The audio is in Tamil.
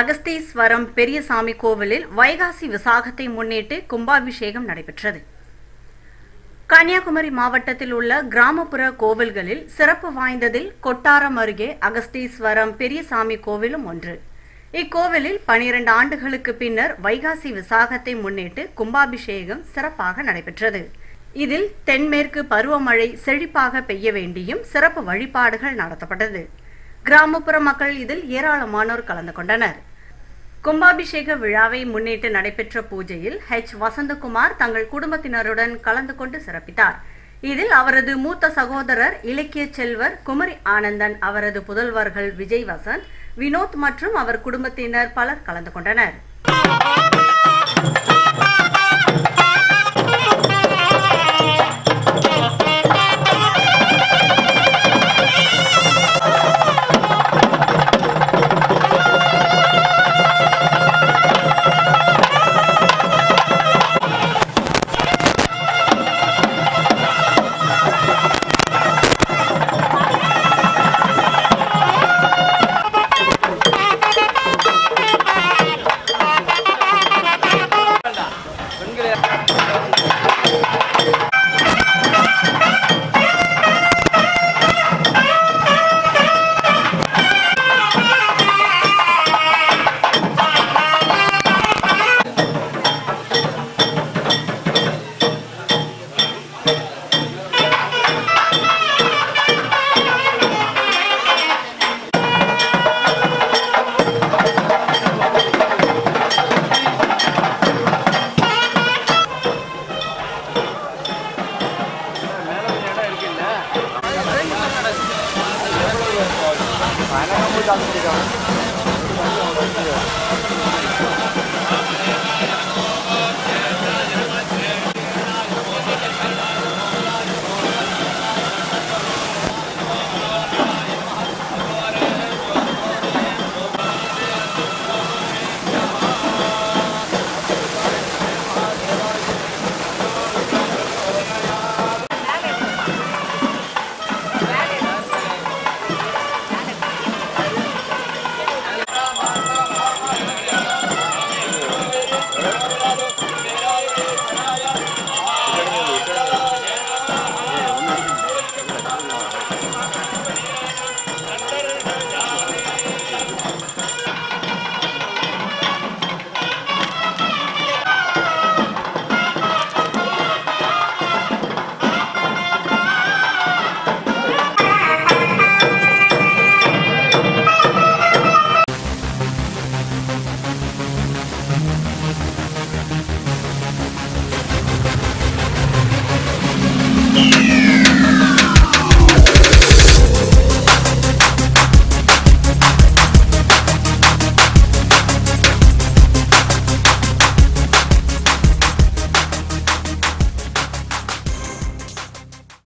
அகஸ்தீஸ்வரம் பெரியசாமி கோவிலில் வைகாசி விசாகத்தை முன்னிட்டு கும்பாபிஷேகம் நடைபெற்றது. கன்னியாகுமரி மாவட்டத்தில் உள்ள கிராமப்புற கோவில்களில் சிறப்பு வாய்ந்ததில் கொட்டாரம் அருகே அகஸ்தீஸ்வரம் பெரியசாமி கோவிலும் ஒன்று. இக்கோவிலில் பனிரெண்டு ஆண்டுகளுக்கு பின்னர் வைகாசி விசாகத்தை முன்னிட்டு கும்பாபிஷேகம் சிறப்பாக நடைபெற்றது. இதில் தென்மேற்கு பருவமழை செழிப்பாக பெய்ய வேண்டியும் சிறப்பு வழிபாடுகள் நடத்தப்பட்டது. கிராமப்புற மக்கள் இதில் ஏராளமானோர் கலந்து கொண்டனர். கும்பாபிஷேக விழாவை முன்னிட்டு நடைபெற்ற பூஜையில் ஹெச் வசந்தகுமார் தங்கள் குடும்பத்தினருடன் கலந்து கொண்டு சிறப்பித்தார். இதில் அவரது மூத்த சகோதரர் இலக்கிய செல்வர் குமரி ஆனந்தன் அவரது புதல்வர்கள் விஜய் வசந்த் வினோத் மற்றும் அவர் குடும்பத்தினர் பலர் கலந்து கொண்டனர். 买那个木架是个我们这边是个